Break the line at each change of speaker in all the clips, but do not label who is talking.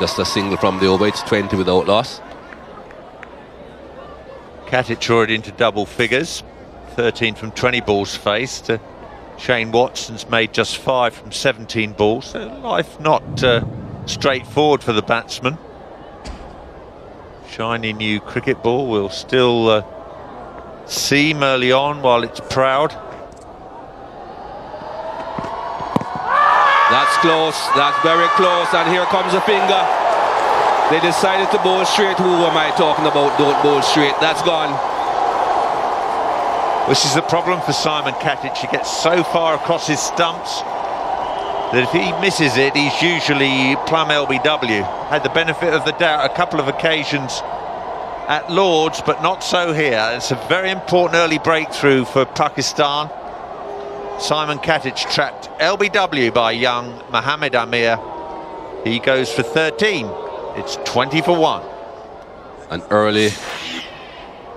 Just a single from the over. It's 20 without loss.
Katich already into double figures. 13 from 20 balls faced. Uh, Shane Watson's made just five from 17 balls. Life not uh, straightforward for the batsman. Shiny new cricket ball will still uh, seam early on while it's proud.
That's close. That's very close. And here comes a finger. They decided to bowl straight. Who am I talking about? Don't bowl straight. That's gone.
This is the problem for Simon Katich. He gets so far across his stumps that if he misses it, he's usually plumb LBW. Had the benefit of the doubt a couple of occasions at Lords, but not so here. It's a very important early breakthrough for Pakistan. Simon Katich trapped LBW by young Mohammad Amir. He goes for 13. It's 20 for 1.
An early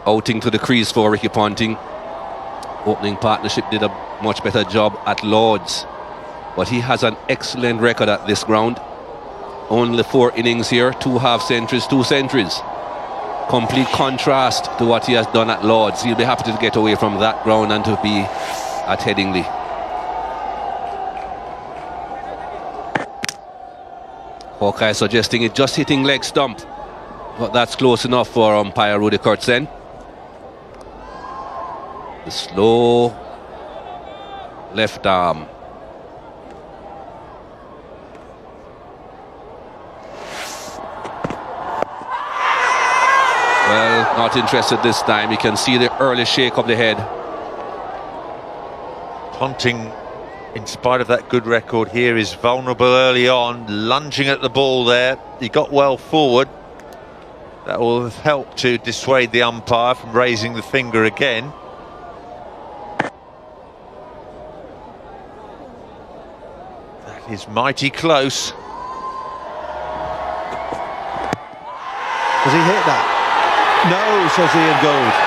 outing to the crease for Ricky Ponting opening partnership did a much better job at Lords. But he has an excellent record at this ground. Only four innings here, two half centuries, two centuries. Complete contrast to what he has done at Lords. He'll be happy to get away from that ground and to be at Headingley. Hawkeye suggesting it just hitting leg stump. But that's close enough for umpire Rudi Koertzen. The slow left arm. Well, not interested this time. You can see the early shake of the head.
Ponting, in spite of that good record here, is vulnerable early on, lunging at the ball there. He got well forward. That will help to dissuade the umpire from raising the finger again. That is mighty close.
Does he hit that? No, says Ian Gould.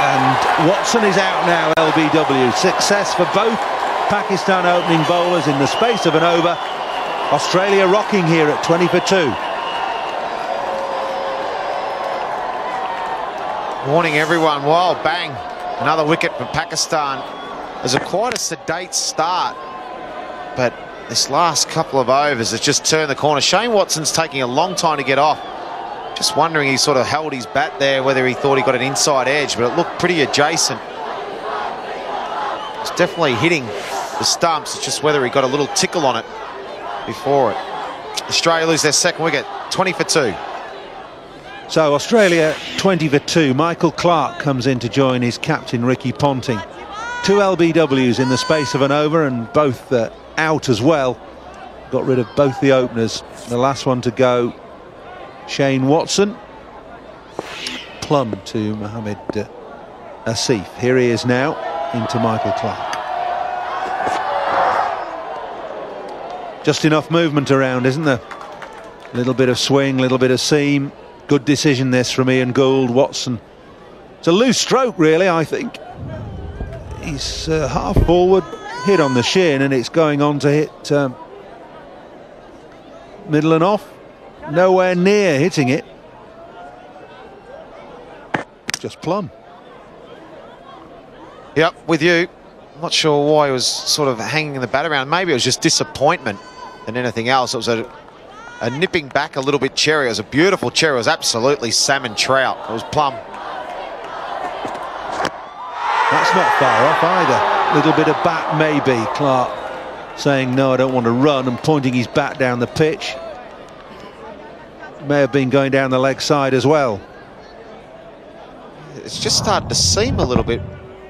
And Watson is out now, LBW. Success for both Pakistan opening bowlers in the space of an over. Australia rocking here at 20 for 2.
Warning everyone, wow, bang. Another wicket for Pakistan. Was a quite a sedate start, but this last couple of overs has just turned the corner. Shane Watson's taking a long time to get off. Just wondering he sort of held his bat there, whether he thought he got an inside edge, but it looked pretty adjacent. It's definitely hitting the stumps. It's just whether he got a little tickle on it before it. Australia lose their second wicket, 20 for 2.
So Australia 20 for 2. Michael Clarke comes in to join his captain Ricky Ponting. Two LBWs in the space of an over and both uh, out as well. Got rid of both the openers. The last one to go, Shane Watson. Plum to Mohammad uh, Asif. Here he is now into Michael Clarke. Just enough movement around, isn't there? A little bit of swing, a little bit of seam. Good decision this from Ian Gould. Watson. It's a loose stroke, really, I think. He's uh, half forward, hit on the shin and it's going on to hit um, middle and off. Nowhere near hitting it. Just plumb.
Yep, with you. I'm not sure why he was sort of hanging in the bat around. Maybe it was just disappointment than anything else. It was a, a nipping back a little bit cherry. It was a beautiful cherry. It was absolutely salmon trout. It was plumb.
That's not far off either little bit of bat maybe. Clarke saying, no, I don't want to run and pointing his bat down the pitch. May have been going down the leg side as well.
It's just started to seem a little bit,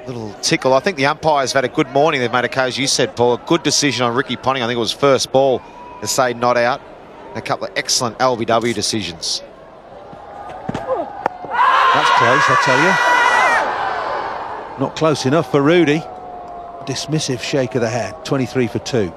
little tickle. I think the umpires have had a good morning. They've made a case, you said, Paul, a good decision on Ricky Ponting. I think it was first ball to say not out. A couple of excellent LBW decisions.
That's close, I tell you. Not close enough for Rudi dismissive shake of the head. 23 for two.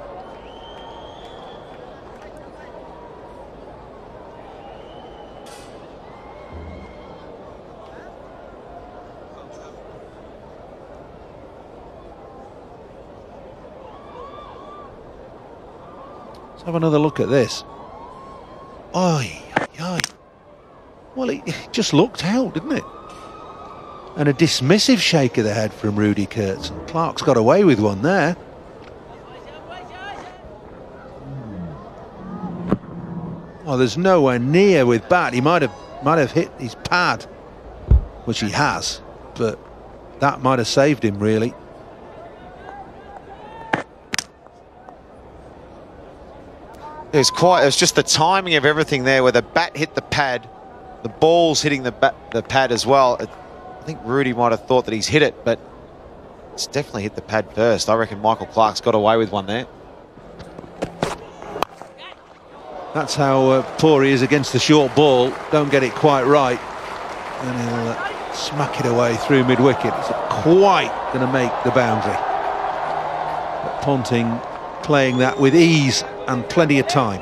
Let's have another look at this. Oi, oi. Well, it just looked out, didn't it? And a dismissive shake of the head from Rudi Kurtz. And Clarke's got away with one there. Oh, there's nowhere near with bat. He might have might have hit his pad, which he has, but that might have saved him really.
It was quite. It was just the timing of everything there, where the bat hit the pad, the ball's hitting the bat, the pad as well. It, I think Rudi might have thought that he's hit it, but it's definitely hit the pad first. I reckon Michael Clarke's got away with one there.
That's how uh, poor he is against the short ball. Don't get it quite right, and he'll uh, smack it away through mid-wicket. It's quite going to make the boundary. But Ponting playing that with ease and plenty of time.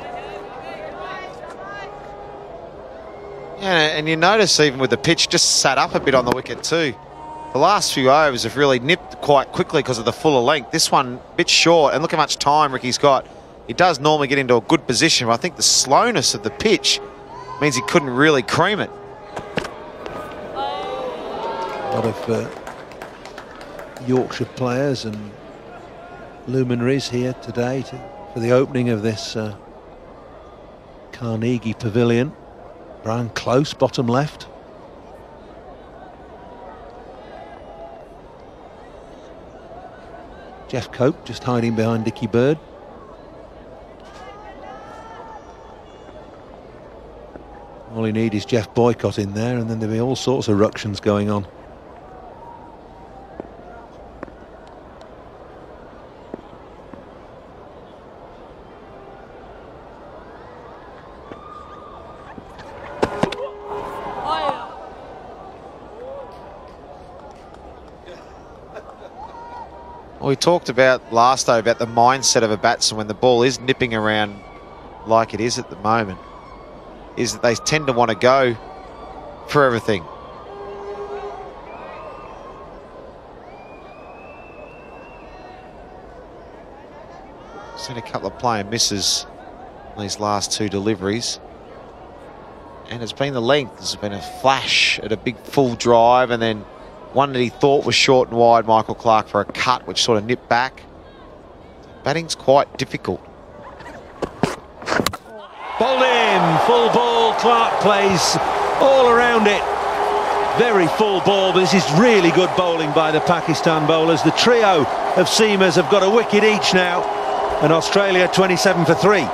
Yeah, and you notice even with the pitch just sat up a bit on the wicket too. The last few overs have really nipped quite quickly because of the fuller length. This one a bit short, and look how much time Ricky's got. He does normally get into a good position, but I think the slowness of the pitch means he couldn't really cream it.
A lot of uh, Yorkshire players and luminaries here today to, for the opening of this uh, Carnegie Pavilion. Brian Close, bottom left. Geoff Cope just hiding behind Dickie Bird. All you need is Geoff Boycott in there and then there'll be all sorts of ructions going on.
We talked about last though about the mindset of a batsman when the ball is nipping around like it is at the moment, is that they tend to want to go for everything. Seen a couple of player misses on these last two deliveries. And it's been the length. There's been a flash at a big full drive and then one that he thought was short and wide, Michael Clarke, for a cut, which sort of nipped back. Batting's quite difficult.
Bowled in, full ball. Clarke plays all around it. Very full ball, this is really good bowling by the Pakistan bowlers. The trio of seamers have got a wicket each now, and Australia 27 for three.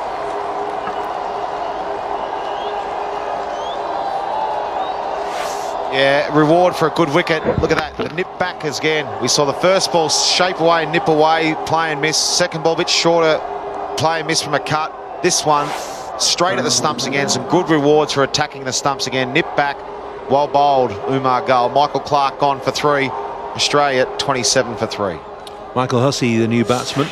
Yeah, reward for a good wicket. Look at that, the nip back again. We saw the first ball shape away, nip away, play and miss. Second ball a bit shorter, play and miss from a cut. This one, straight at the stumps again. Some good rewards for attacking the stumps again. Nip back, well bowled, Umar Gul. Michael Clarke gone for three. Australia 27 for three.
Michael Hussey, the new batsman.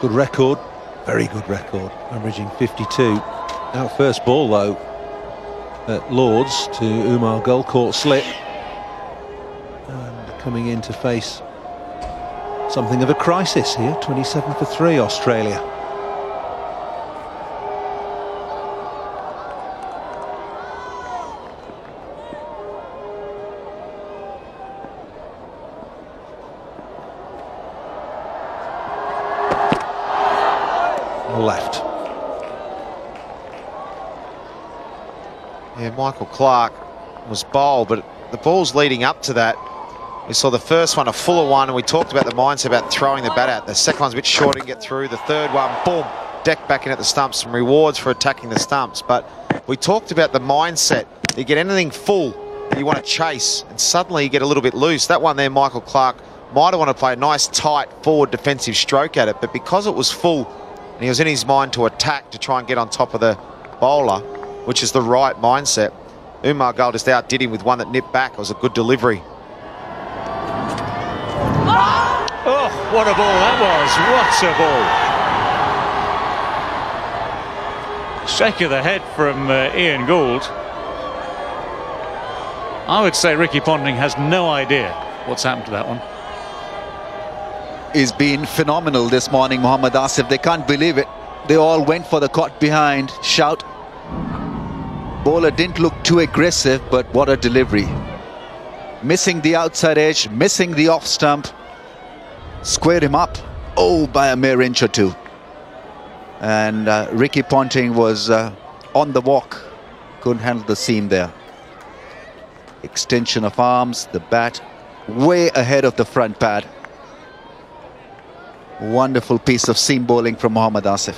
Good record, very good record, averaging 52. Out first ball though, at Lords to Umar Gul, caught slip. And coming in to face something of a crisis here, 27 for 3 Australia. Left.
Yeah, Michael Clarke was bowled, but the balls leading up to that, we saw the first one, a fuller one, and we talked about the mindset about throwing the bat out. The second one's a bit short, didn't get through. The third one, boom, deck back in at the stumps, some rewards for attacking the stumps. But we talked about the mindset. You get anything full, you want to chase, and suddenly you get a little bit loose. That one there, Michael Clarke, might have wanted to play a nice, tight, forward defensive stroke at it, but because it was full, and he was in his mind to attack to try and get on top of the bowler, which is the right mindset. Umar Gul just outdid him with one that nipped back. It was a good delivery.
Oh, what a ball that was. What a ball. Shake of the head from uh, Ian Gould. I would say Ricky Ponting has no idea what's happened to that one.
He's been phenomenal this morning, Mohammad Asif. They can't believe it. they all went for the caught behind shout. Bowler didn't look too aggressive, but what a delivery. Missing the outside edge, missing the off stump. Squared him up, oh, by a mere inch or two. And uh, Ricky Ponting was uh, on the walk, couldn't handle the seam there. Extension of arms, the bat way ahead of the front pad. Wonderful piece of seam bowling from Mohammad Asif.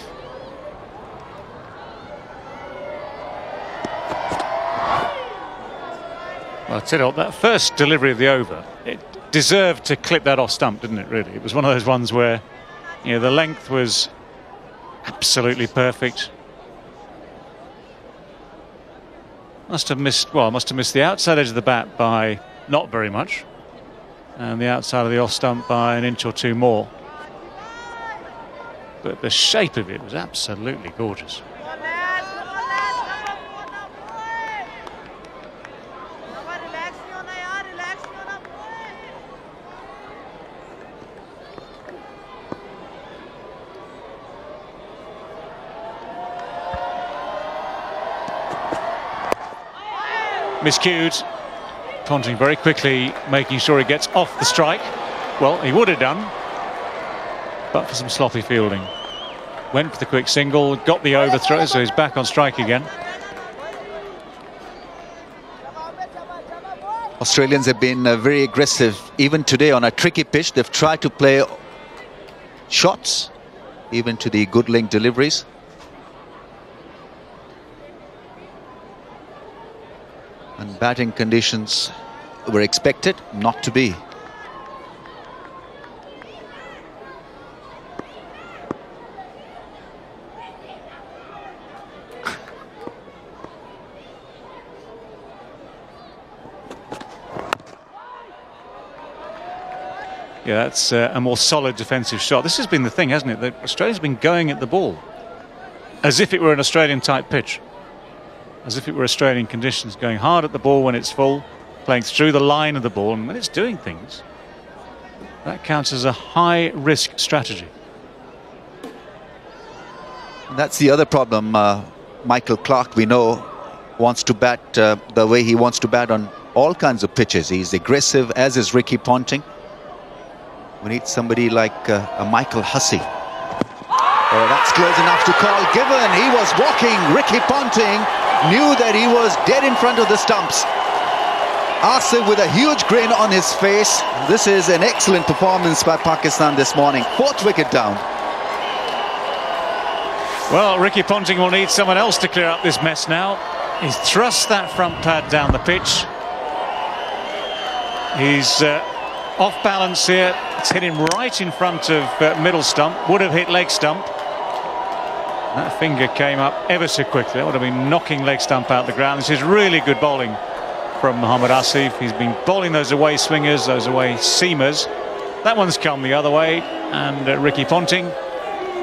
Well, what, that first delivery of the over, it deserved to clip that off stump, didn't it, really? It was one of those ones where, you know, the length was absolutely perfect. Must have missed, well, must have missed the outside edge of the bat by not very much. And the outside of the off stump by an inch or two more. But the shape of it was absolutely gorgeous. Miscued. Ponting very quickly making sure he gets off the strike. Well, he would have done, but for some sloppy fielding. Went for the quick single, got the overthrow, so he's back on strike again.
Australians have been uh, very aggressive even today on a tricky pitch. They've tried to play shots, even to the good link deliveries. And batting conditions were expected not to be.
Yeah, that's uh, a more solid defensive shot. This has been the thing, hasn't it? That Australia's been going at the ball as if it were an Australian type pitch as if it were Australian conditions, going hard at the ball when it's full, playing through the line of the ball, and when it's doing things, that counts as a high risk strategy.
That's the other problem. Uh, Michael Clarke, we know, wants to bat uh, the way he wants to bat on all kinds of pitches. He's aggressive, as is Ricky Ponting. We need somebody like uh, a Michael Hussey. Oh, that's close enough to call given. He was walking. Ricky Ponting knew that he was dead in front of the stumps. Asif with a huge grin on his face. This is an excellent performance by Pakistan this morning. Fourth wicket down.
Well, Ricky Ponting will need someone else to clear up this mess now. He's thrust that front pad down the pitch. He's uh, off balance here. It's hit him right in front of uh, middle stump. Would have hit leg stump. That finger came up ever so quickly. That would have been knocking leg stump out the ground. This is really good bowling from Mohammad Asif. He's been bowling those away swingers, those away seamers. That one's come the other way, and uh, Ricky Ponting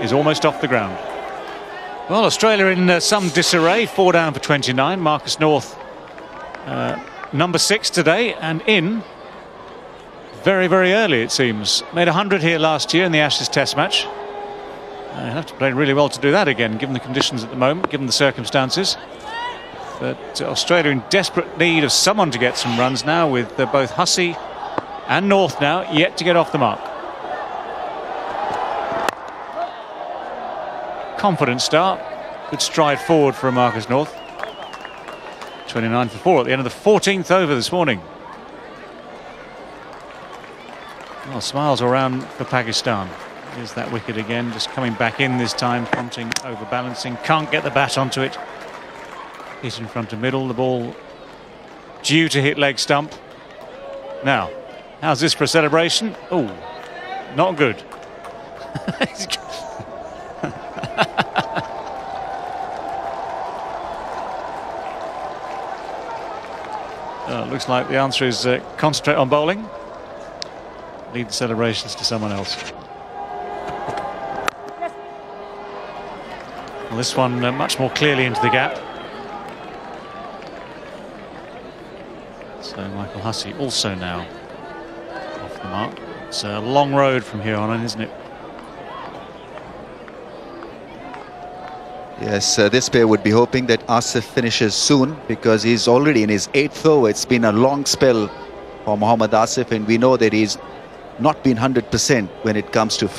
is almost off the ground. Well, Australia in uh, some disarray, four down for 29. Marcus North, uh, number six today, and in very, very early, it seems. Made 100 here last year in the Ashes Test match. He'll have to play really well to do that again, given the conditions at the moment, given the circumstances. But Australia in desperate need of someone to get some runs now, with uh, both Hussey and North now yet to get off the mark. Confident start. Good stride forward for Marcus North. 29 for 4 at the end of the 14th over this morning. Well, smiles around for Pakistan. Here's that wicket again, just coming back in this time, Ponting overbalancing, can't get the bat onto it. Hit in front of middle, the ball due to hit leg stump. Now, how's this for a celebration? Oh, not good. uh, looks like the answer is uh, concentrate on bowling. Leave the celebrations to someone else. Well, this one uh, much more clearly into the gap. So Michael Hussey also now off the mark. It's a long road from here on isn't it?
Yes, uh, this pair would be hoping that Asif finishes soon because he's already in his eighth over. It's been a long spell for Mohammad Asif and we know that he's not been 100% when it comes to